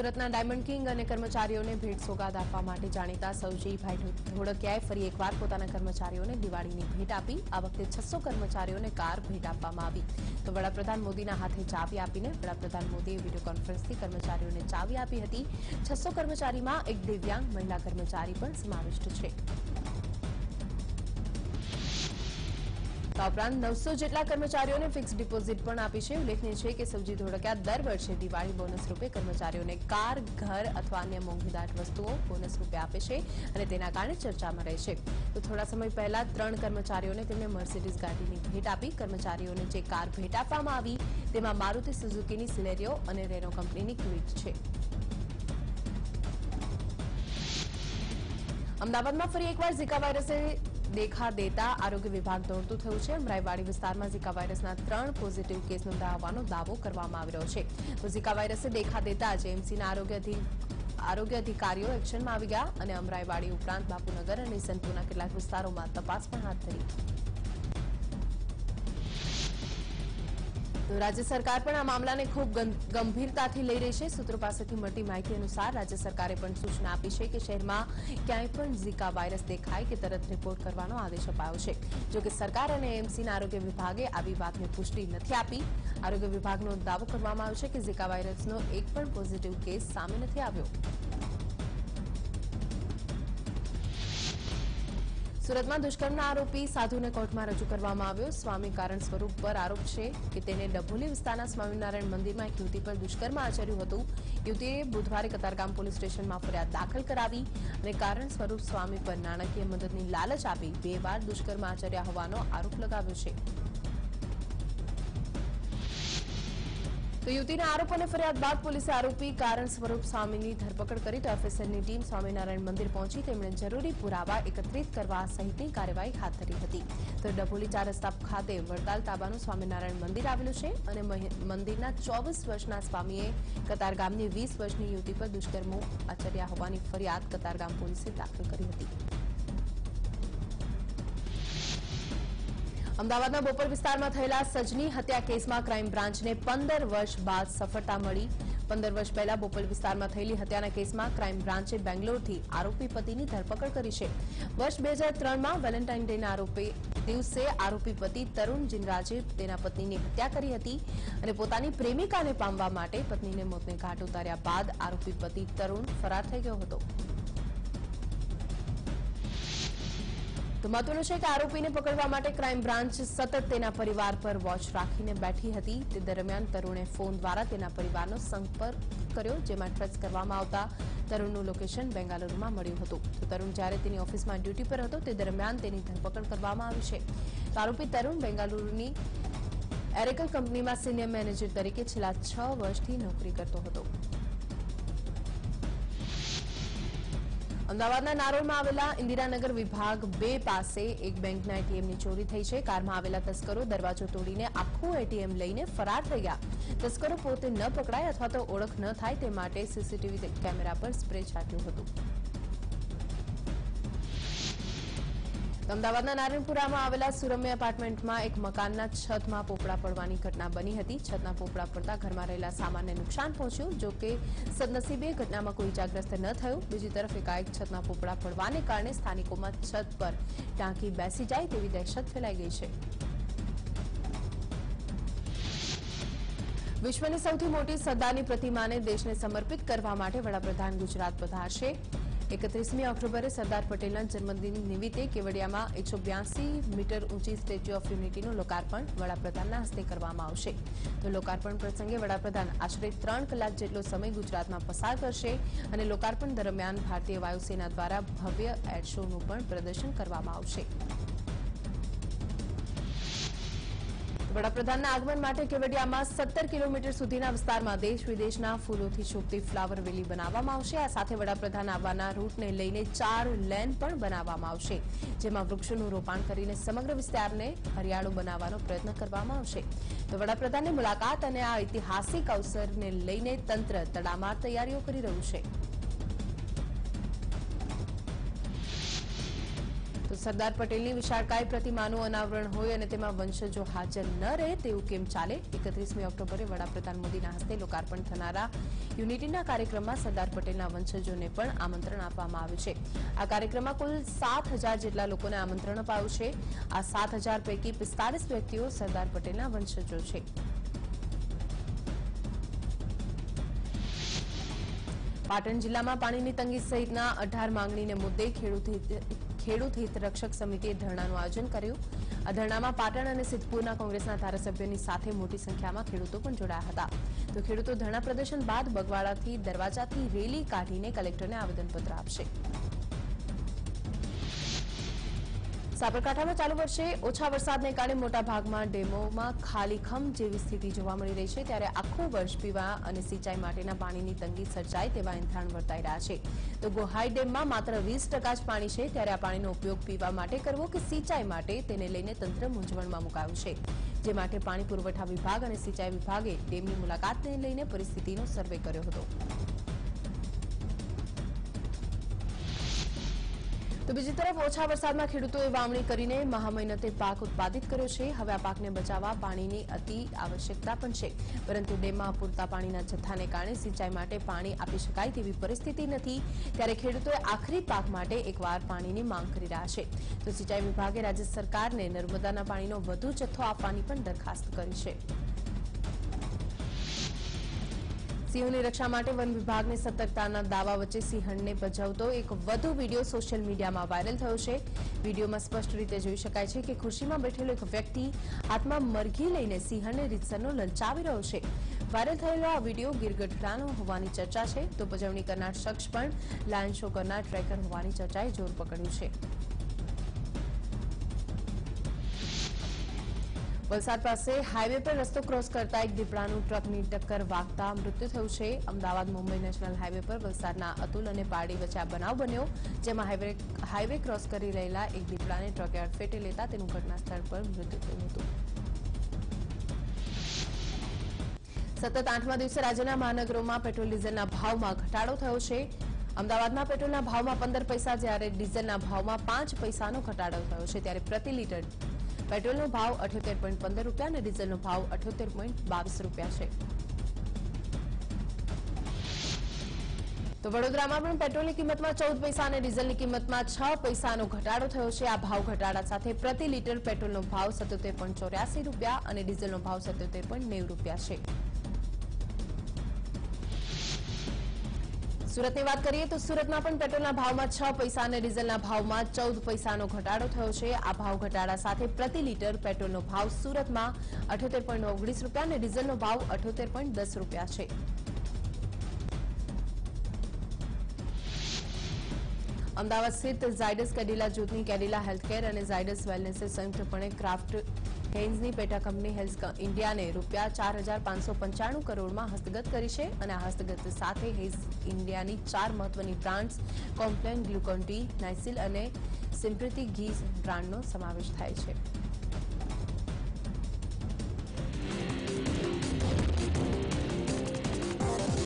સુરતના diamond king અને કર્મચારીઓને ભેટ સોગાદ આપવા માટે જાણીતા સૌજીભાઈ ધોળકિયાએ ફરી એકવાર પોતાના કર્મચારીઓને દિવાળીની ભેટ આપી. આ વખતે છસો કર્મચારીઓને કાર ભેટ આપવામાં આવી. તો વડાપ્રધાન મોદીના હાથે ચાવી આપીને વડાપ્રધાન મોદીએ વીડિયો કોન્ફરન્સથી કર્મચારીઓને ચાવી આપી હતી. છસો કર્મચારીમાં એક દિવ્યાંગ મહિલા કર્મચારી પણ સમાવિષ્ટ છે. આ ઉપરાંત નવસો જેટલા કર્મચારીઓને ફિક્સ ડિપોઝિટ પણ આપી છે. ઉલ્લેખનીય છે કે સૌજી ધોળકિયા દર વર્ષે દિવાળી બોનસ રૂપે કર્મચારીઓને કાર, ઘર અથવા અન્ય મોંઘીદાટ વસ્તુઓ બોનસ રૂપે આપે છે અને તેના કારણે ચર્ચામાં રહે છે. તો થોડા સમય પહેલા ત્રણ કર્મચારીઓને તેમણે મર્સિડીઝ ગાડીની ભેટ આપી. કર્મચારીઓને જે કાર ભેટ આપવામાં આવી, તેમાં મારુતિ સુઝુકીની સિલેરિયો અને રેનો કંપનીની ક્વિટ છે. અમદાવાદમાં ફરી એકવાર ઝીકા વાયરસે દેખા દેતા આરોગ્ય વિભાગ દોડતું થયું છે. અમરાઈવાડી વિસ્તારમાં ઝીકા વાયરસના ત્રણ પોઝિટિવ કેસ નોંધાવવાનો દાવો કરવામાં આવી રહ્યો છે. તો ઝીકા વાયરસે દેખા દેતા જેએમસીના આરોગ્ય આરોગ્ય અધિકારીઓ એક્શનમાં આવી ગયા અને અમરાઈવાડી ઉપરાંત બાપુનગર અને ઇસનપુરના કેટલાક વિસ્તારોમાં તપાસ પણ હાથ ધરી. તો રાજ્ય સરકાર પણ આ મામલાને ખૂબ ગં- ગંભીરતાથી લઈ રહી છે. સૂત્રો પાસેથી મળતી માહિતી અનુસાર રાજ્ય સરકારે પણ સૂચના આપી છે કે શહેરમાં ક્યાંય પણ ઝિકા વાયરસ દેખાય કે તરત રિપોર્ટ કરવાનો આદેશ અપાયો છે. જો કે સરકાર અને એમસીના આરોગ્ય વિભાગે આવી વાતની પુષ્ટિ નથી આપી. આરોગ્ય વિભાગનો દાવો કરવામાં આવ્યો છે કે ઝિકા વાયરસનો એક પણ પોઝિટિવ કેસ સામે નથી આવ્યો. સુરતમાં દુષ્કર્મના આરોપી સાધુને કોર્ટમાં રજૂ કરવામાં આવ્યો. સ્વામી કારણ સ્વરૂપ પર આરોપ છે કે તેને ડભોલી વિસ્તારના સ્વામિનારાયણ મંદિરમાં એક યુવતી પર દુષ્કર્મ આચર્યું હતું. યુવતીએ બુધવારે કતારગામ પોલીસ સ્ટેશનમાં ફરિયાદ દાખલ કરાવી અને કારણ સ્વરૂપ સ્વામી પર નાણાકીય મદદની લાલચ આપી બે વાર દુષ્કર્મ આચર્યા હોવાનો આરોપ લગાવ્યો છે. તો યુવતીના આરોપ અને ફરિયાદ બાદ પોલીસે આરોપી કારણ સ્વરૂપ સ્વામીની ધરપકડ કરી તો એફએસએલની ટીમ સ્વામિનારાયણ મંદિર પહોંચી તેમણે જરૂરી પુરાવા એકત્રિત કરવા સહિતની કાર્યવાહી હાથ ધરી હતી. તો ડભોલી ચાર રસ્તા ખાતે વડતાલ તાબાનું સ્વામિનારાયણ મંદિર આવેલું છે અને મંદિરના ચોવીસ વર્ષના સ્વામીએ કતારગામની વીસ વર્ષની યુવતી પર દુષ્કર્મો આચર્યા હોવાની ફરિયાદ કતારગામ પોલીસે દાખલ કરી હતી. અમદાવાદના બોપલ વિસ્તારમાં થયેલા સજની હત્યા કેસમાં ક્રાઇમ બ્રાન્ચને પંદર વર્ષ બાદ સફળતા મળી. પંદર વર્ષ પહેલા બોપલ વિસ્તારમાં થયેલી હત્યાના કેસમાં ક્રાઇમ બ્રાન્ચે બેંગ્લોરથી આરોપી પતિની ધરપકડ કરી છે. વર્ષ બે હજાર ત્રણમાં વેલેન્ટાઇન ડેના આરોપી દિવસે આરોપી પતિ તરુણ જિનરાજે તેના પત્નીની હત્યા કરી હતી અને પોતાની પ્રેમિકાને પામવા માટે પત્નીને મોતને ઘાટ ઉતાર્યા બાદ આરોપી પતિ તરુણ ફરાર થઈ ગયો હતો. તો મહત્વનું છે કે આરોપીને પકડવા માટે ક્રાઇમ બ્રાન્ચ સતત તેના પરિવાર પર વોચ રાખીને બેઠી હતી. તે દરમિયાન તરુણે ફોન દ્વારા તેના પરિવારનો સંપર્ક કર્યો, જેમાં ટ્રેસ કરવામાં આવતા તરુણનું લોકેશન બેંગાલુરુમાં મળ્યું હતું. તો તરુણ જ્યારે તેની ઓફિસમાં ડ્યુટી પર હતો, તે દરમિયાન તેની ધરપકડ કરવામાં આવી છે. તો આરોપી તરુણ બેંગાલુરુની એરેકલ કંપનીમાં સિનિયર મેનેજર તરીકે છેલ્લા છ વર્ષથી નોકરી કરતો હતો. અમદાવાદના નારોલમાં આવેલા ઇન્દિરાનગર વિભાગ બે પાસે એક બેંકના એટીએમની ચોરી થઈ છે. કારમાં આવેલા તસ્કરો દરવાજો તોડીને આખું એટીએમ લઈને ફરાર થઈ ગયા. તસ્કરો પોતે ન પકડાય અથવા તો ઓળખ ન થાય તે માટે સીસીટીવી કેમેરા પર સ્પ્રે છાંટ્યું હતું. અમદાવાદના નારાયણપુરામાં આવેલા સુરમ્ય એપાર્ટમેન્ટમાં એક મકાનના છતમાં પોપડા પડવાની ઘટના બની હતી. છતના પોપડા પડતા ઘરમાં રહેલા સામાનને નુકસાન પહોંચ્યું, જો કે સદનસીબે ઘટનામાં કોઈ ઇજાગ્રસ્ત ન થયું. બીજી તરફ એકાએક છતના પોપડા પડવાને કારણે સ્થાનિકોમાં છત પર ટાંકી બેસી જાય તેવી દહેશત ફેલાઈ ગઈ છે. વિશ્વની સૌથી મોટી સરદારની પ્રતિમાને દેશને સમર્પિત કરવા માટે વડાપ્રધાન ગુજરાત પધારશે. એકત્રીસમી ઓક્ટોબરે સરદાર પટેલના જન્મદિન નિમિત્તે કેવડિયામાં એકસો મીટર ઊંચી સ્ટેચ્યુ ઓફ યુનિટીનું લોકાર્પણ વડાપ્રધાનના હસ્તે કરવામાં આવશે. તો લોકાર્પણ પ્રસંગે વડાપ્રધાન આશરે ત્રણ કલાક જેટલો સમય ગુજરાતમાં પસાર કરશે અને લોકાર્પણ દરમિયાન ભારતીય વાયુસેના દ્વારા ભવ્ય એર શોનું પણ પ્રદર્શન કરવામાં આવશે. વડાપ્રધાનના આગમન માટે કેવડિયામાં સત્તર કિલોમીટર સુધીના વિસ્તારમાં દેશ વિદેશના ફૂલોથી શોભતી ફ્લાવર વેલી બનાવવામાં આવશે. આ સાથે વડાપ્રધાન આવવાના રૂટને લઈને ચાર લેન પણ બનાવવામાં આવશે, જેમાં વૃક્ષોનું રોપાણ કરીને સમગ્ર વિસ્તારને હરિયાળો બનાવવાનો પ્રયત્ન કરવામાં આવશે. તો વડાપ્રધાનની મુલાકાત અને આ ઐતિહાસિક અવસરને લઈને તંત્ર તડામાર તૈયારીઓ કરી રહ્યું છે. તો સરદાર પટેલની વિશાળકાય પ્રતિમાનું અનાવરણ હોય અને તેમાં વંશજો હાજર ન રહે તેવું કેમ ચાલે? એકત્રીસમી ઓક્ટોબરે વડાપ્રધાન મોદીના હસ્તે લોકાર્પણ થનારા યુનિટીના કાર્યક્રમમાં સરદાર પટેલના વંશજોને પણ આમંત્રણ આપવામાં આવ્યું છે. આ કાર્યક્રમમાં કુલ સાત જેટલા લોકોને આમંત્રણ અપાયું છે. આ સાત પૈકી પિસ્તાલીસ વ્યક્તિઓ સરદાર પટેલના વંશજો છે. પાટણ જિલ્લામાં પાણીની તંગી સહિતના અઢાર માંગણીને મુદ્દે ખેડૂત ખેડૂત હિત રક્ષક સમિતિએ ધરણાનું આયોજન કર્યું. આ ધરણામાં પાટણ અને સિદ્ધપુરના કોંગ્રેસના ધારાસભ્યોની સાથે મોટી સંખ્યામાં ખેડૂતો પણ જોડાયા હતા. તો ખેડૂતો ધરણા પ્રદર્શન બાદ બગવાડાથી દરવાજાથી રેલી કાઢીને કલેક્ટરને આવેદનપત્ર આપશે. સાબરકાંઠામાં ચાલુ વર્ષે ઓછા વરસાદને કારણે મોટા ભાગમાં ડેમોમાં ખાલીખમ જેવી સ્થિતિ જોવા મળી રહી છે. ત્યારે આખું વર્ષ પીવા અને સિંચાઈ માટેના પાણીની તંગી સર્જાય તેવા એંધાણ વર્તાઈ રહ્યા છે. તો ગોહાઈ ડેમમાં માત્ર વીસ જ પાણી છે. ત્યારે આ પાણીનો ઉપયોગ પીવા માટે કરવો કે સિંચાઈ માટે તેને લઈને તંત્ર મૂંઝવણમાં મુકાયું છે. જે માટે પાણી પુરવઠા વિભાગ અને સિંચાઈ વિભાગે ડેમની મુલાકાતને લઈને પરિસ્થિતિનો સર્વે કર્યો હતો. તો બીજી તરફ ઓછા વરસાદમાં ખેડૂતોએ વાવણી કરીને મહામહેનતે પાક ઉત્પાદિત કર્યો છે. હવે આ પાકને બચાવવા પાણીની અતિ આવશ્યકતા પણ છે. પરંતુ ડેમમાં પૂરતા પાણીના જથ્થાને કારણે સિંચાઈ માટે પાણી આપી શકાય તેવી પરિસ્થિતિ નથી. ત્યારે ખેડૂતોએ આખરી પાક માટે એકવાર પાણીની માંગ કરી રહ્યા છે. તો સિંચાઈ વિભાગે રાજ્ય સરકારને નર્મદાના પાણીનો વધુ જથ્થો આપવાની પણ દરખાસ્ત કરી છે. સિંહોની રક્ષા માટે વન વિભાગની સતર્કતાના દાવા વચ્ચે સિંહણને બજાવતો એક વધુ વીડિયો સોશિયલ મીડિયામાં વાયરલ થયો છે. વિડીયોમાં સ્પષ્ટ રીતે જોઈ શકાય છે કે ખુરશીમાં બેઠેલો એક વ્યક્તિ હાથમાં મરઘી લઈને સિંહણને રીતસરનો લલચાવી રહ્યો છે. વાયરલ થયેલો આ વીડિયો ગીરગઢડાનો હોવાની ચર્ચા છે. તો બજવણી કરનાર શખ્સ પણ લાયન શો કરનાર ટ્રેકર હોવાની ચર્ચાએ જોર પકડ્યું છે. વલસાડ પાસે હાઈવે પર રસ્તો ક્રોસ કરતા એક દીપડાનું ટ્રકની ટક્કર વાગતા મૃત્યુ થયું છે. અમદાવાદ, મુંબઈ નેશનલ હાઈવે પર વલસાડના અતુલ અને પારડી વચ્ચે આ બનાવ બન્યો, જેમાં હાઈવે હાઈવે ક્રોસ કરી રહેલા એક દીપડાને ટ્રકે અડફેટે લેતા તેનું ઘટના સ્થળ પર મૃત્યુ થયું હતું. સતત આઠમા દિવસે રાજ્યના મહાનગરોમાં પેટ્રોલ, ડીઝલના ભાવમાં ઘટાડો થયો છે. અમદાવાદમાં પેટ્રોલના ભાવમાં પંદર પૈસા, જ્યારે ડીઝલના ભાવમાં પાંચ પૈસાનો ઘટાડો થયો છે, ત્યારે પ્રતિ લીટર પેટ્રોલનો ભાવ અઠ્યોતેર પોઈન્ટ પંદર રૂપિયા અને ડીઝલનો ભાવ અઠ્યોતેર પોઈન્ટ બાવીસ રૂપિયા છે. તો વડોદરામાં પણ પેટ્રોલની કિંમતમાં ચૌદ પૈસા અને ડીઝલની કિંમતમાં છ પૈસાનો ઘટાડો થયો છે. આ ભાવ ઘટાડા સાથે પ્રતિ લીટર પેટ્રોલનો ભાવ સત્યોતેર રૂપિયા અને ડીઝલનો ભાવ સત્યોતેર રૂપિયા છે. સુરતની વાત કરીએ તો સુરતમાં પણ પેટ્રોલના ભાવમાં છ પૈસા અને ડીઝલના ભાવમાં ચૌદ પૈસાનો ઘટાડો થયો છે. આ ભાવ ઘટાડા સાથે પ્રતિ લીટર પેટ્રોલનો ભાવ સુરતમાં અઠોતેર ઓગણીસ રૂપિયા અને ડીઝલનો ભાવ અઠોતેર પોઈન્ટ દસ રૂપિયા છે. અમદાવાદ સ્થિત ઝાયડસ કેડિલા જૂથની કેડિલા હેલ્થકેર અને ઝાયડસ વેલનેસે સંયુક્તપણે ક્રાફ્ટ હેન્ઝની પેટા કંપની હેલ્થ ઇન્ડિયાને રૂપિયા ચાર હજાર પાંચસો પંચાણું કરોડમાં હસ્તગત કરી છે અને આ હસ્તગત સાથે હેઝ ઇન્ડિયાની ચાર મહત્વની brands Complan, Glucon D Nycil અને સિમ્પ્રિતિ ઘી બ્રાન્ડનો સમાવેશ થાય છે.